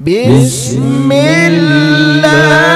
بسم الله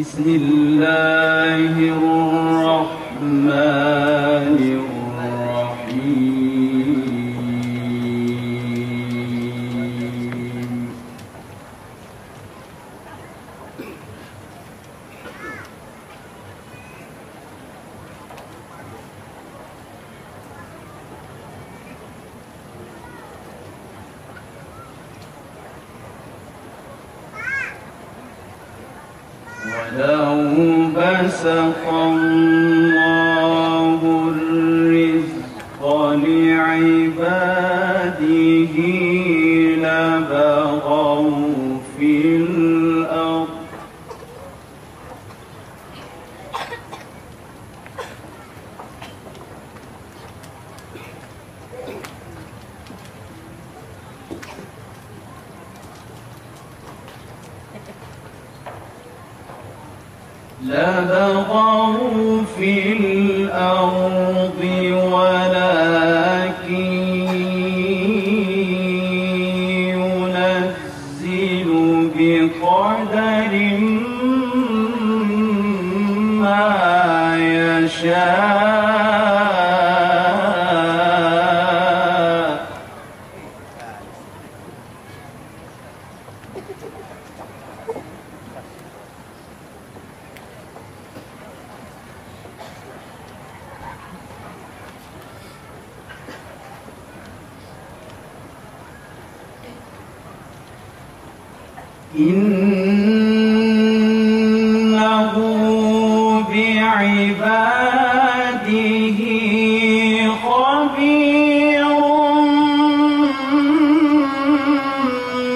بسم الله الرحمن ولو بسط الله الرزق لعباده لبغوا في الأرض لبغوا في الأرض ولكن ينزل بقدر ما يشاء. إنه بعباده خبير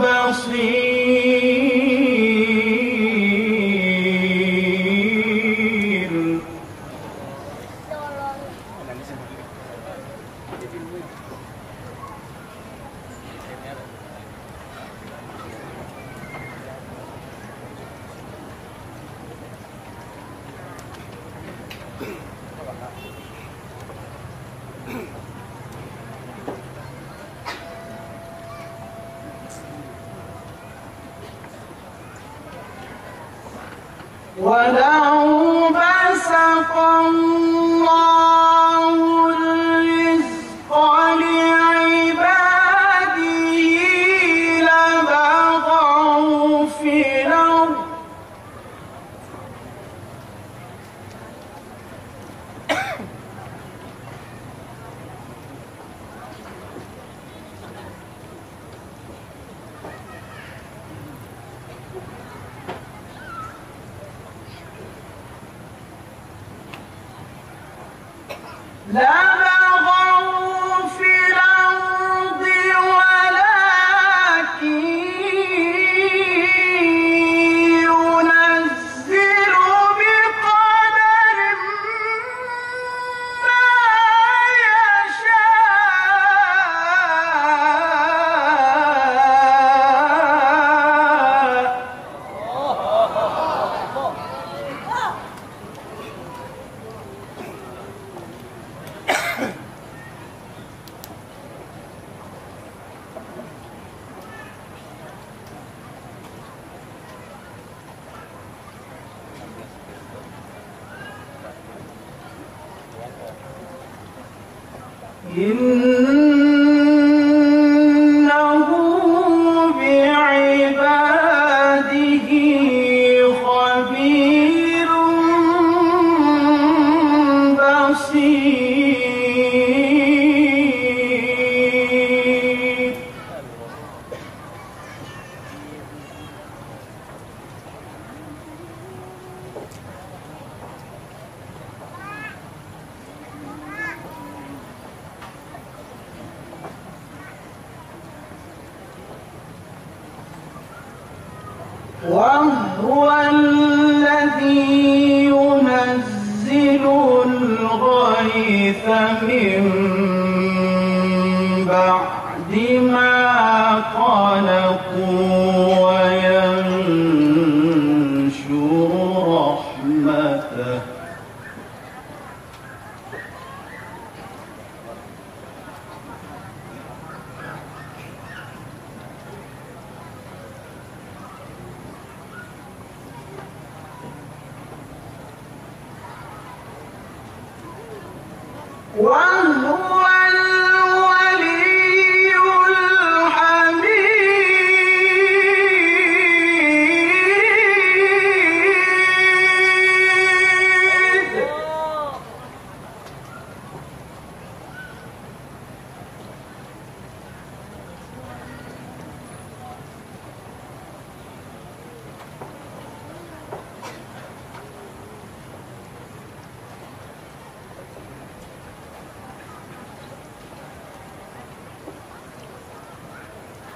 بصير. ولو بسط الله لبغوا إنه بعباده خبير بصير. وهو الذي ينزل الغيث من بعد ما قلقوا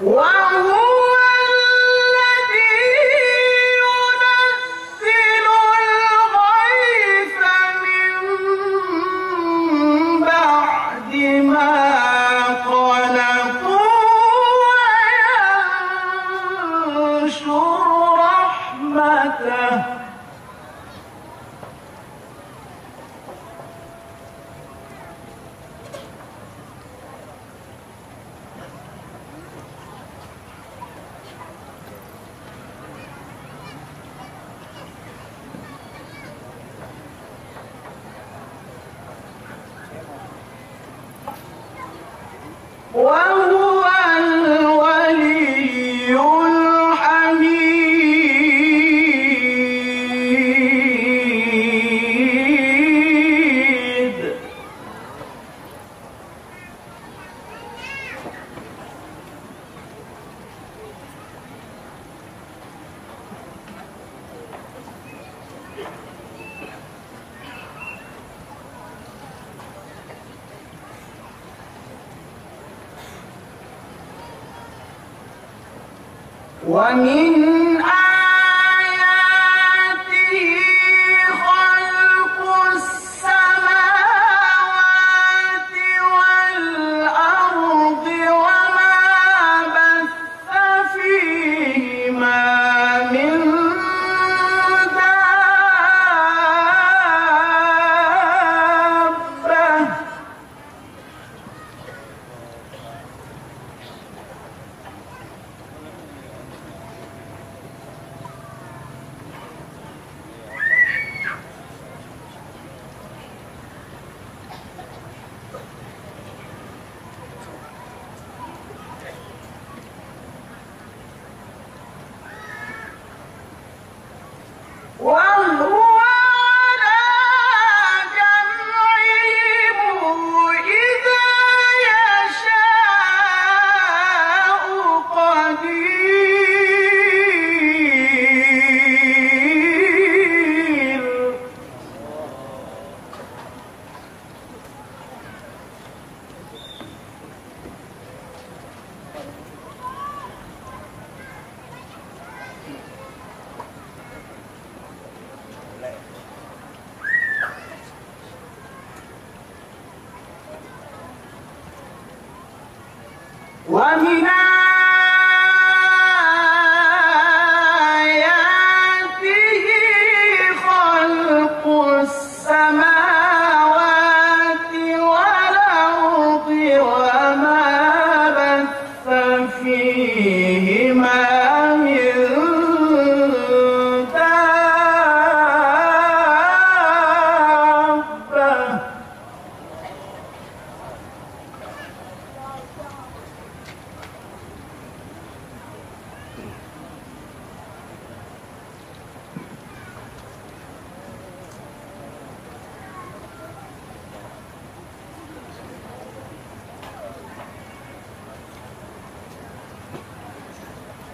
Wow! ومن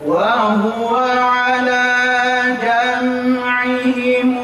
وهو على جمعهم.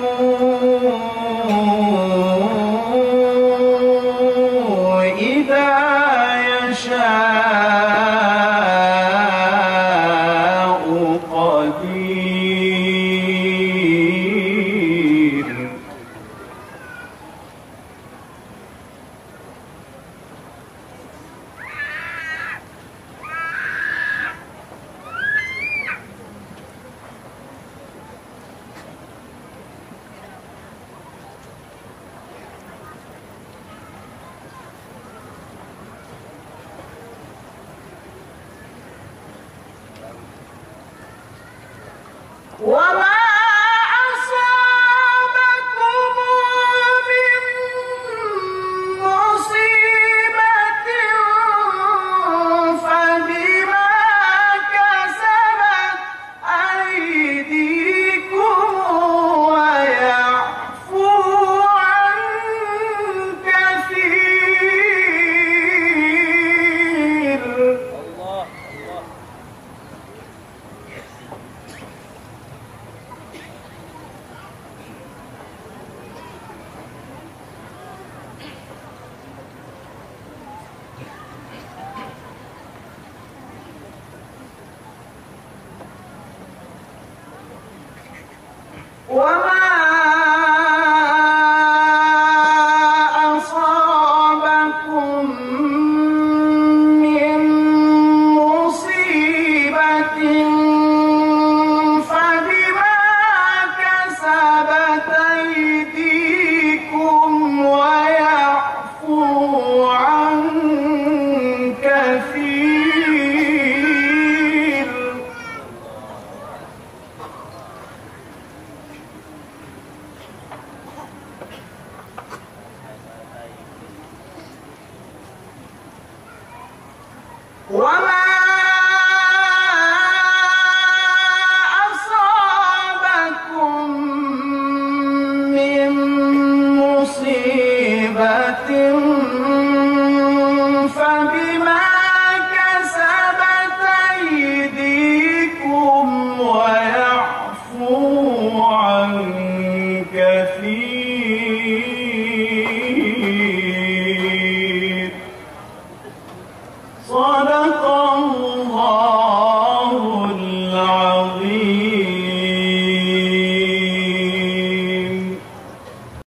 أصابكم Wama